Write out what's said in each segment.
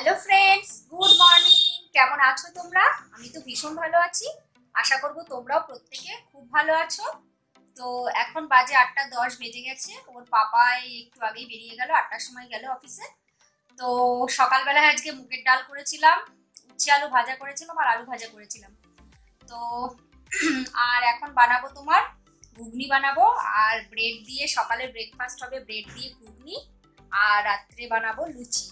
Hello friends good morning কেমন আছো তোমরা? আমি তো ভীষণ ভালো আছি। আশা করব তোমরাও প্রত্যেকে খুব ভালো আছো। তো এখন বাজে আটটা দশ বেজে গেছে। ওর পাপাই একটু আগেই বেরিয়ে গেল, আটটার সময় গেল অফিসে। তো সকালবেলায় আজকে মুগের ডাল করেছিলাম, উচ্ছে আলু ভাজা করেছিলাম আর আলু ভাজা করেছিলাম। তো আর এখন বানাবো তোমার ঘুগনি বানাবো আর ব্রেড দিয়ে সকালে ব্রেকফাস্ট হবে ব্রেড দিয়ে ঘুগনি। আর রাত্রে বানাবো লুচি।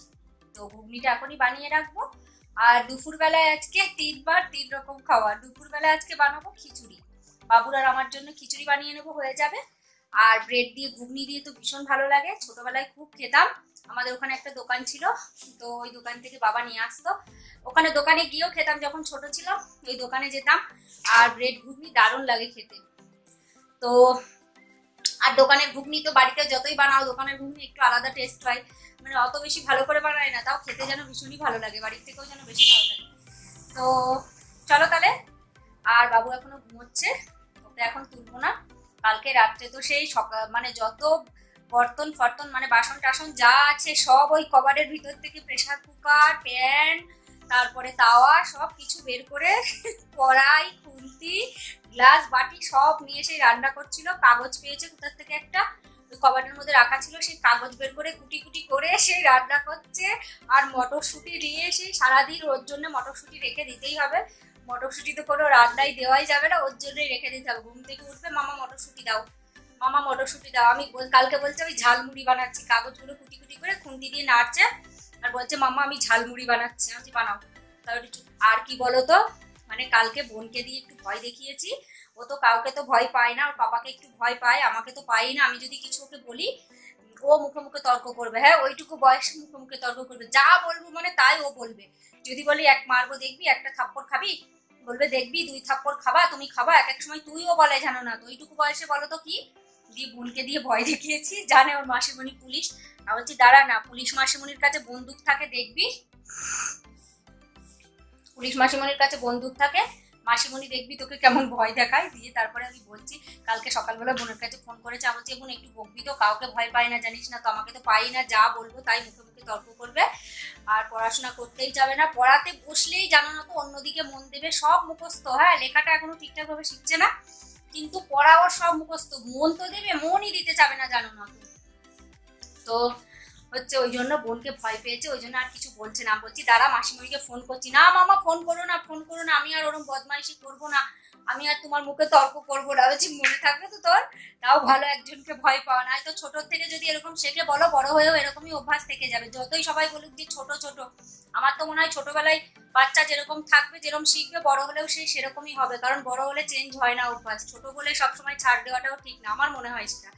ঘুগনিটা এখনই বানিয়ে রাখব। আর দুপুরবেলায় আজকে তিনবার তিন রকম খাওয়া। দুপুরবেলায় আজকে বানাবো খিচুড়ি। বাবুর আর আমার জন্য খিচুড়ি বানিয়ে নেব হয়ে যাবে। আর ব্রেড দিয়ে, ঘুগনি দিয়ে তো ভীষণ ভালো লাগে। ছোটবেলায় খুব খেতাম। আমাদের ওখানে একটা দোকান ছিল। তো ওই দোকান থেকে বাবা নিয়ে আসতো। ওখানে দোকানে গিয়েও খেতাম যখন ছোট ছিলাম। ওই দোকানে যেতাম। আর ব্রেড ঘুগনি দারুণ লাগে খেতে। তো আর দোকানের ঘুগনি তো বাড়িতে যতই বানাও, দোকানের ঘুগনি একটু আলাদা টেস্ট হয়। মানে অত বেশি ভালো করে বানায় না, তাও খেতে যেন ভীষণই ভালো লাগে, বাড়ির থেকেও যেন বেশি ভালো লাগে। তো চলো তাহলে, আর বাবু এখনও ঘুমোচ্ছে, ওকে এখন তুলবো না। কালকে রাত্রে তো সেই সকাল মানে যত বর্তন ফর্তন মানে বাসন টাসন যা আছে, সব ওই কভারের ভিতর থেকে প্রেসার কুকার, প্যান, তারপরে তাওয়া, সব কিছু বের করে কড়াই, খুন্তি, গ্লাস, বাটি সব নিয়ে সেই রান্না করছিল। কাগজ পেয়েছে কোথার থেকে একটা? কবাটের মধ্যে রাখা ছিল সেই কাগজ বের করে কুটি কুটি করে সেই রান্না করছে আর মটরশুঁটি নিয়ে সেই সারাদিন ওর জন্য মটরশুঁটি রেখে দিতেই হবে। মটরশুঁটি তো কোনো রান্নাই দেওয়াই যাবে না, ওর জন্যই রেখে দিতে হবে। ঘুম থেকে উঠবে, মামা, মটরশুঁটি দাও। মামা, মটরশুঁটি দাও। আমি কালকে বলছে, আমি ঝালমুড়ি বানাচ্ছি। কাগজগুলো কুটি কুটি করে খুন্তি দিয়ে নাড়ছে আর বলছে, মামা, আমি ঝালমুড়ি বানাচ্ছি আমি বানাও। তাহলে আর কি বলো তো মানে কালকে বোনকে দিয়ে একটু ভয় দেখিয়েছি। ও তো কাউকে তো ভয় পায় না, ওর পাপাকে একটু ভয় পায়, আমাকে তো পাই না, আমি যদি কিছু ওকে বলি, ও মুখে মুখে তর্ক করবে। হ্যাঁ ওইটুকু বয়সে মুখে মুখে তর্ক করবে। যা বলব মানে তাই ও বলবে। যদি বলি এক মারবো দেখবি, একটা থাপ্পড় খাবি, বলবে দেখবি দুই থাপ্পড় খাবা, তুমি খাবা, এক এক সময় তুইও বলে জানো না। তো ওইটুকু বয়সে বলো তো কি? দিয়ে বোনকে দিয়ে ভয় দেখিয়েছি, জানে ওর মাসিমণি পুলিশ। আমি বলছি, দাঁড়া না, পুলিশ মাসিমণির কাছে বন্দুক থাকে, দেখবি? পুলিশ মাসিমণির কাছে বন্দুক থাকে মাসিমণি দেখবি তোকে কেমন ভয় দেখায়? দিয়ে তারপরে আমি বলছি, কালকে সকালবেলা বোনের কাছে ফোন করেছে আমি বলছি বোন একটু বকবি তো, কাউকে ভয় পাই না, জানিস না তো, আমাকে তো পাই না, যা বলব তাই মুখে মুখে তর্ক করবে। আর পড়াশোনা করতেই যাবে না, পড়াতে বসলেই জানো না তো, অন্যদিকে মন দেবে, সব মুখস্থ। হ্যাঁ লেখাটা এখনও ঠিকঠাকভাবে শিখছে না, কিন্তু পড়া ওর সব মুখস্থ। মন তো দেবে, মনই দিতে চাবে না, জানো না তো হচ্ছে ওই জন্য বোনকে ভয় পেয়েছে, ওই জন্য আর কিছু বলছে না। বলছি, দাঁড়া, মাসিমণিকে ফোন করছি। না, মামা ফোন করো না ফোন করো না। আমি আর ওরম বদমাইশি করব না। আমি আর তোমার মুখে তর্ক করব না। বলছি, মনে থাকবে তো তোর? তাও ভালো একজনকে ভয় পাওয়া না হয়তো ছোট থেকে যদি এরকম শেখে, বলো, বড় হয়েও এরকমই অভ্যাস থেকে যাবে। যতই সবাই বলুক যে ছোট ছোট। আমার তো মনে হয় ছোটবেলায় বাচ্চা যেরকম থাকবে যেরকম শিখবে, বড় হলেও সে সেরকমই হবে। কারণ বড় হলে চেঞ্জ হয় না অভ্যাস। ছোট বলে সবসময় ছাড় দেওয়াটাও ঠিক না। আমার মনে হয় সেটা।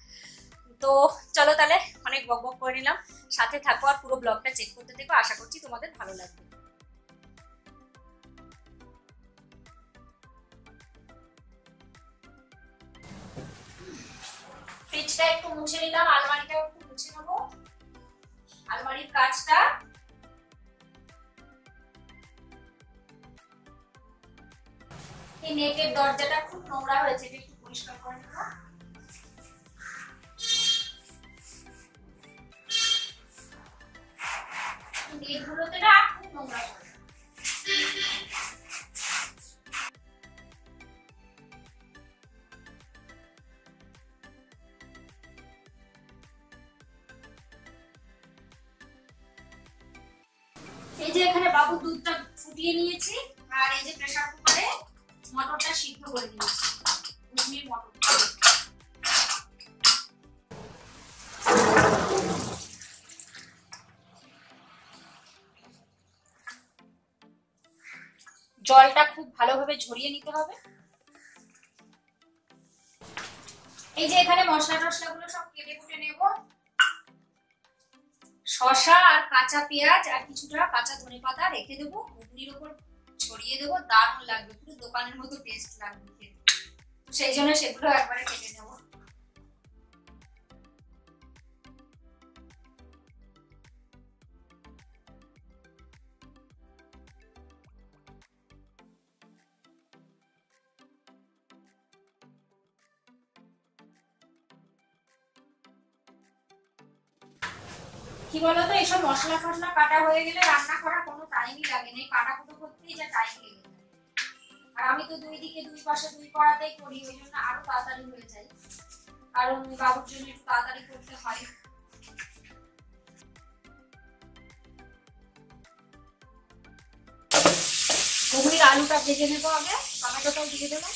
তো চলো তাহলে অনেক বক বক করে নিলাম। সাথে থাকো আর পুরো ব্লগটা চেক করতে থেকো আশা করছি তোমাদের ভালো লাগবে। ফ্রিজটা একটু মুছে নিলাম, আলমারিটাও একটু মুছে নেব। আলমারির কাজটা এই নেটের দরজাটা খুব নোংরা হয়েছে একটু পরিষ্কার করে নেটগুলোতে না খুব নোংরা এই যে এখানে বাবু দুধটা ফুটিয়ে নিয়েছি, আর এই যে প্রেসার কুকারে মটরটা সিদ্ধ করে দিয়েছি ঘুগনির জলটা খুব ভালোভাবে ঝরিয়ে নিতে হবে। এই যে এখানে মশলা টশলা গুলো সব কেটে কুটে নেব। শসা আর কাঁচা পেঁয়াজ আর কিছুটা কাঁচা ধনে পাতা রেখে দেবো। ঘুগনির উপর ছড়িয়ে দেবো। দারুণ লাগবে, পুরো দোকানের মতো টেস্ট লাগবে সেই জন্য সেগুলো একবারে কেটে নেব। কি বলতো, এসব মশলা ফসলা কাটা হয়ে গেলে রান্না করার কোনো টাইমই লাগে না। এই কাটা কুটো করতেই যা টাইম লেগে। যায় আর আমি তো দুই দিকে দুই পাশে দুই করাতেই করি, ওই জন্য আরও তাড়াতাড়ি হয়ে যায়। কারণ বাবুর জন্য একটু তাড়াতাড়ি করতে হয়। ঘুগনির আলুটা ভেজে নেব আগে, টমেটোটাও দিয়ে দেবো।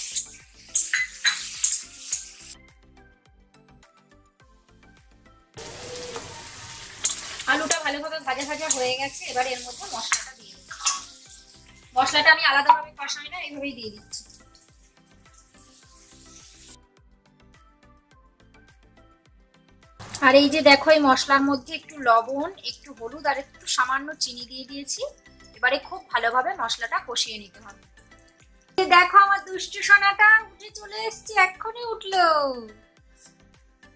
আলুটা ভালোভাবে ভাজা ভাজা হয়ে গেছে, এবার এর মধ্যে মশলাটা দিয়ে দেবো মশলাটা আমি আলাদাভাবে কষাই না, এইভাবেই দিয়ে দিচ্ছি। আর এই যে দেখো, এই মশলার মধ্যে একটু লবণ, একটু হলুদ, আর একটু সামান্য চিনি দিয়ে দিয়েছি। এবারে খুব ভালোভাবে মশলাটা কষিয়ে নিতে হবে। দেখো, আমার দুষ্টু সোনাটা উঠে চলে এসছে, এক্ষুনি উঠল।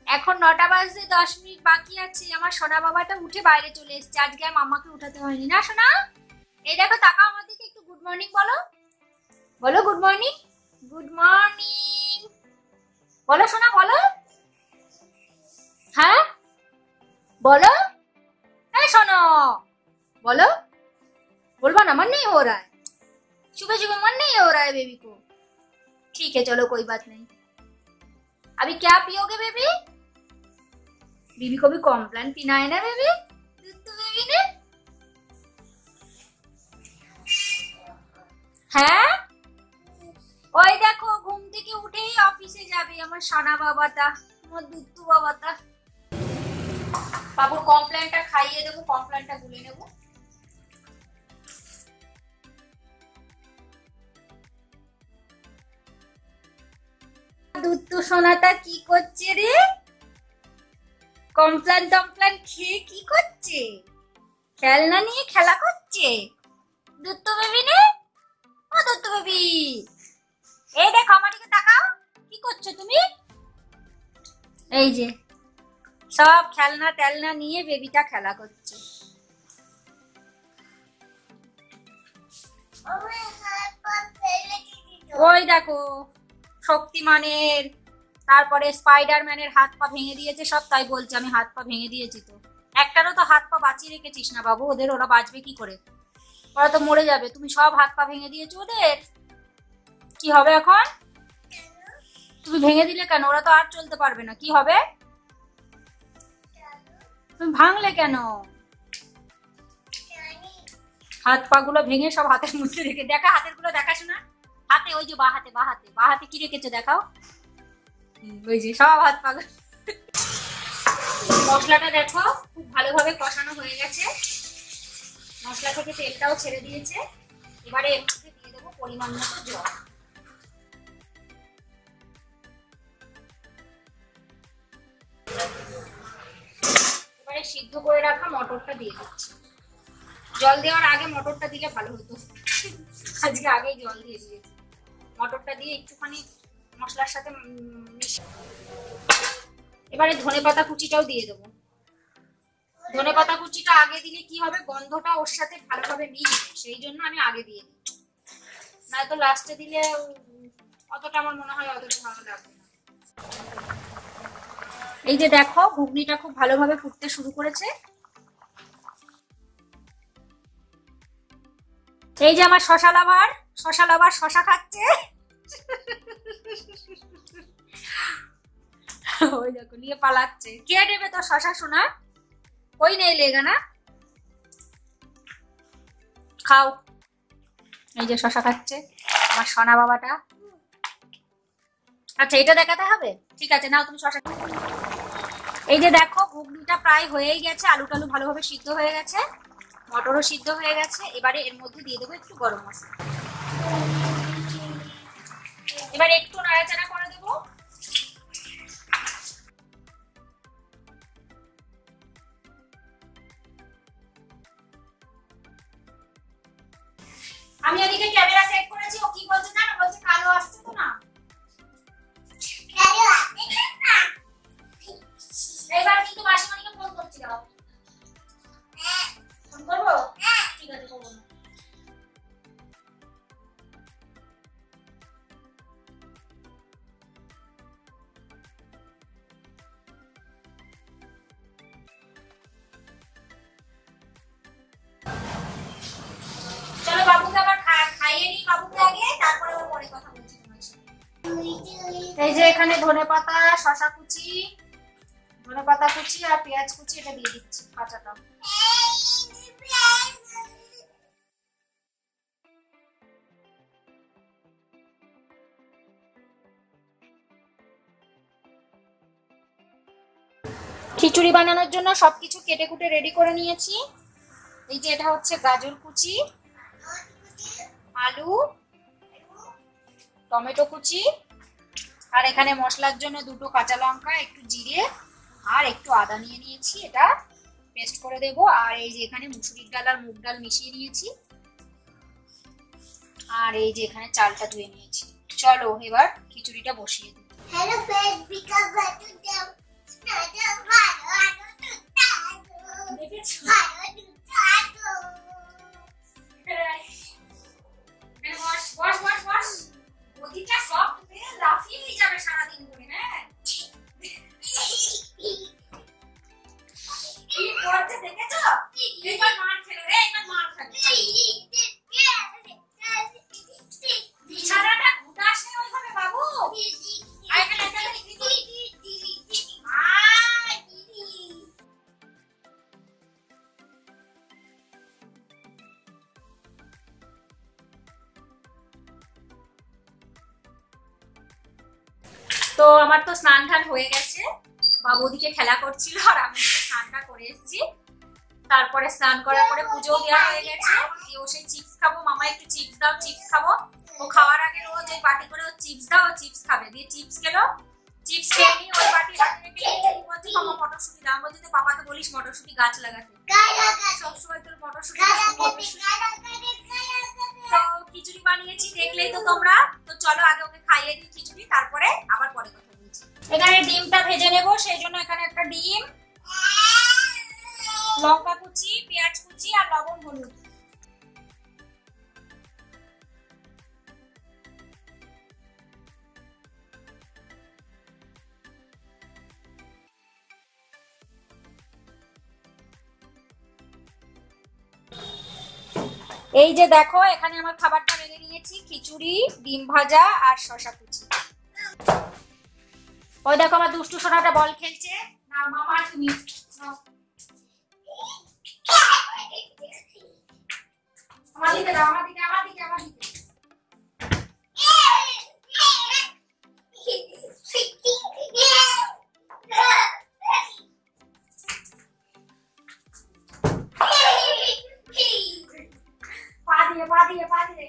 এখন নটা বাজতে দশ মিনিট বাকি আছে আমার সোনা বাবাটা উঠে বাইরে চলে এসছে আজকে আর মামাকে উঠাতে হয়নি না সোনা এই দেখো তাকাও আমার দিকে একটু গুড মর্নিং বলো বলো গুড মর্নিং গুড মর্নিং বলো সোনা বলো হ্যাঁ বলো হ্যাঁ শোনো बोलो बोलवा ना मन नहीं हो रहा है सुबह सुबह मन नहीं हो रहा है बेबी को ठीक है चलो कोई बात नहीं अभी क्या पियोगे बेबी बीबी को भी कॉम्प्लान पीना है ना बेबी दूध तो बेबी ने হ্যাঁ ওই দেখো ঘুম থেকে উঠেই অফিসে যাবে আমার সোনা বাবাটা আমার দুত্তু বাবাটা বাবুর কমপ্লেনটা খাইয়ে দেবো কমপ্লেনটা গুলে নেবো দুত্তু সোনাটা কি করছে রে কমপ্লেন টমপ্লেন খেয়ে কি করছে? খেলনা নিয়ে খেলা করছে? দুত্তু বেবি নে? ও দুত্তু বেবি। এই দেখ, আমার দিকে তাকাও। কি করছ তুমি? এই যে, সব খেলনা টেলনা নিয়ে বেবিটা খেলা করছে। ওই দেখো, শক্তিমানের তারপরে স্পাইডারম্যানের হাত পা ভেঙে দিয়েছে সব, তাই বলছে আমি হাত পা ভেঙে দিয়েছি তো। একটারও তো হাত পা বাঁচিয়ে রেখেছিস না বাবু, ওদের ওরা বাঁচবে কি করে? ওরা তো মরে যাবে, তুমি সব হাত পা ভেঙে দিয়েছ ওদের? কি হবে এখন? তুমি ভেঙে দিলে কেন? ওরা তো আর চলতে পারবে না, কি হবে? তুমি ভাঙলে কেন? হাত পা গুলো ভেঙে সব হাতের মধ্যে রেখে দেখা হাতেরগুলো দেখাস না হাতে, ওই যে বা হাতে বা হাতে বা হাতে কি রেখেছো দেখাও। ওই যে মশলাটা দেখো, খুব ভালোভাবে কষানো হয়ে গেছে। মশলা থেকে তেলটাও ছেড়ে দিয়েছে। এবারে এর দিয়ে দেবো পরিমাণ মতো জল। এবারে সিদ্ধ করে রাখা মটরটা দিয়ে দিচ্ছি। জল দেওয়ার আগে মটরটা দিলে ভালো হতো। আজকে আগেই জল দিয়ে দিয়েছি। মটরটা দিয়ে একটুখানি মশলার সাথে মিশিয়ে এবারে ধনে পাতা কুচিটাও দিয়ে দেবো। ধনে পাতা কুচিটা আগে দিলে কি হবে? গন্ধটা ওর সাথে ভালোভাবে মিশবে, সেই জন্য আমি আগে দিয়ে দিই। নয়তো লাস্টে দিলে অতটা আমার মনে হয় অতটা ভালো লাগবে না। এই যে দেখো, ঘুগনিটা খুব ভালোভাবে ফুটতে শুরু করেছে। এই যে আমার শশা লাভার শশা লাভার শশা খাচ্ছে। ওই দেখো, নিয়ে পালাচ্ছে। কে নেবে তো শশা শোনা ওই নেই লেগা না খাও। এই যে শশা খাচ্ছে, আমার সোনা বাবাটা। আচ্ছা এটা দেখাতে হবে? ঠিক আছে, নাও তুমি শশা। এই যে দেখো, ঘুগনিটা প্রায় হয়েই গেছে আলু টালু ভালোভাবে সিদ্ধ হয়ে গেছে, মটরও সিদ্ধ হয়ে গেছে, এবারে এর মধ্যে দিয়ে দেবো একটু গরম মশলা। এবার একটু নাড়াচাড়া করে দেবো। আমি এদিকে ক্যামেরা এই যে এখানে ধনে পাতা শশা কুচি, ধনে পাতা কুচি আর পেঁয়াজ কুচি, এটা দিয়ে দিচ্ছি কাঁচাটা খিচুড়ি বানানোর জন্য সবকিছু কেটে কুটে রেডি করে নিয়েছি। এই যে এটা হচ্ছে গাজর কুচি, আলু, টমেটো কুচি আর এখানে মশলার জন্য দুটো কাঁচা লঙ্কা একটু জিরে আর একটু আদা নিয়ে নিয়েছি। এটা পেস্ট করে দেব। আর এই যে এখানে মুসুরির ডাল আর মুগ ডাল মিশিয়ে নিয়েছি। আর এই যে এখানে চালটা ধুয়ে নিয়েছি। চলো এবার খিচুড়িটা বসিয়ে দিই। হ্যালো friends, because হয়ে গেছে। বাবু ওদিকে খেলা করছিল আর আমি স্নানটা করে এসেছি। তারপরে স্নান করার পরে পুজো দেওয়া হয়ে গেছে। দিয়ে ও সেই চিপস খাব। মামা একটু চিপস দাও চিপস খাব। ও খাওয়ার আগে রোজ ওই বাটি করে ও চিপস দাও ও চিপস খাবে। দিয়ে চিপস খেলো। চিপস খেয়ে নিয়ে ওই বাটি হাতে রেখে দিয়ে বলছে মামা মটরশুঁটি দাম বলছে তো পাপাকে বলিস মটরশুঁটি গাছ লাগাতে। সবসময় তোর মটরশুঁটি তো খিচুড়ি বানিয়েছি দেখলেই তো তোমরা। তো চলো আগে ওকে খাইয়ে দিই খিচুড়ি তারপরে আবার পরে কথা এখানে ডিমটা ভেজে নেব, সেই জন্য এখানে একটা ডিম, লঙ্কা কুচি, পেঁয়াজ কুচি আর লবণ হলুদ। এই যে দেখো, এখানে আমার খাবারটা বেড়ে নিয়েছি, খিচুড়ি, ডিম ভাজা আর শশা কুচি। ওই দেখো আমার দুষ্টু সোনাটা বল খেলছে। না, মামা তুমি আমার দিকে। পা দিয়ে পা দিয়ে পা দিয়ে।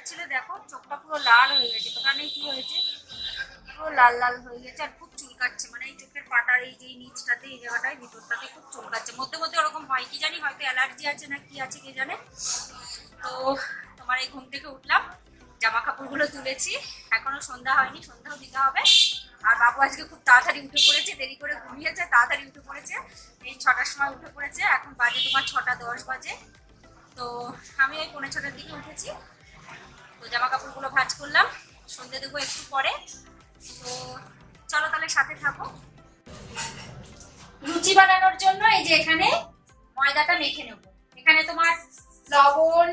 এত দেখো, চোখটা পুরো লাল হয়ে গেছে। দোকানে কি হয়েছে? পুরো লাল লাল হয়ে গেছে আর খুব চুলকাচ্ছে মানে এই চোখের পাটার এই যে নিচটাতে, এই জায়গাটায়, ভিতরটাতে খুব চুলকাচ্ছে মধ্যে মধ্যে ওরকম হয়, কি জানি, হয়তো অ্যালার্জি আছে না কি আছে, কে জানে। তো তোমার এই ঘুম থেকে উঠলাম জামা কাপড়গুলো তুলেছি। এখনও সন্ধ্যা হয়নি, সন্ধ্যাও দিতে হবে। আর বাবু আজকে খুব তাড়াতাড়ি উঠে পড়েছে, দেরি করে ঘুমিয়েছে, তাড়াতাড়ি উঠে পড়েছে। এই ছটার সময় উঠে পড়েছে, এখন বাজে তোমার ছটা দশ বাজে। তো আমি ওই পনেরো ছটার দিকে উঠেছি। তো জামা কাপড়গুলো ভাজ করলাম। সন্ধে দেবো একটু পরে। তো চলো তাহলে সাথে থাকো। লুচি বানানোর জন্য এই যে এখানে ময়দাটা মেখে নেব। এখানে তোমার লবণ,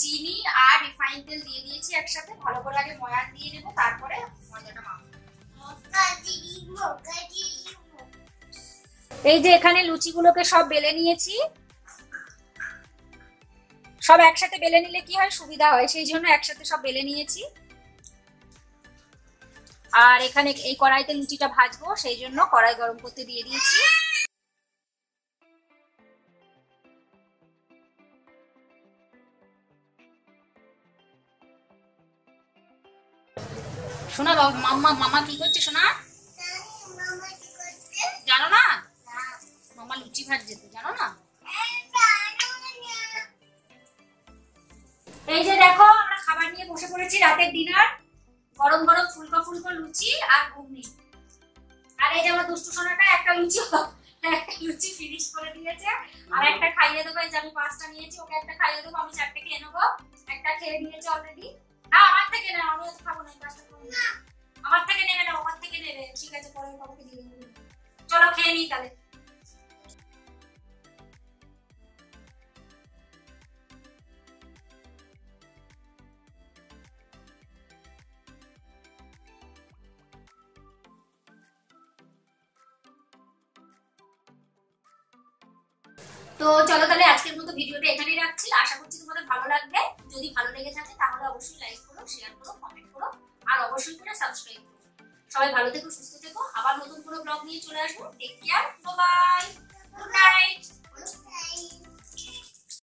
চিনি আর রিফাইন তেল দিয়ে দিয়েছি একসাথে। ভালো করে আগে ময়ান দিয়ে নেব, তারপরে ময়দাটা মাখবো। এই যে এখানে লুচিগুলোকে সব বেলে নিয়েছি। সব একসাথে বেলে নিলে কি হয়? সুবিধা হয়। সেই জন্য একসাথে সব বেলে নিয়েছি। আর এখানে এই কড়াইতে লুচিটা ভাজবো। সেই জন্য কড়াই গরম করতে দিয়ে দিয়েছি। শোনা বাবা মাম্মা মামা কি করছে শোনা জানো না। মামা লুচি ভাজছে তো জানো না? এই যে দেখো, আমরা খাবার নিয়ে বসে পড়েছি রাতের ডিনার গরম গরম ফুলকো ফুলকো লুচি আর ঘুগনি। আর এই যে আমার দুষ্টু সোনাটা একটা লুচি একটা লুচি ফিনিশ করে দিয়েছে। আর একটা খাইয়ে দেবো, এই যে আমি পাঁচটা নিয়েছি, ওকে একটা খাইয়ে দেবো, আমি চারটে খেয়ে নেব। একটা খেয়ে নিয়েছে অলরেডি না, আমার থেকে না, আমি তো খাব না পাঁচটা আমার থেকে নেবে না আমার থেকে নেবে। ঠিক আছে, পরে বাবাকে দিয়ে চলো, খেয়ে নিই তাহলে। তো চলো তাহলে আজকের মতো ভিডিওটা এখানেই রাখছি। আশা করছি তোমাদের ভালো লাগবে। যদি ভালো লেগে থাকে তাহলে অবশ্যই লাইক করো শেয়ার করো কমেন্ট করো, আর অবশ্যই করে সাবস্ক্রাইব করো। সবাই ভালো থেকো, সুস্থ থেকো। আবার নতুন কোনো ব্লগ নিয়ে চলে আসব। Take care bye good night.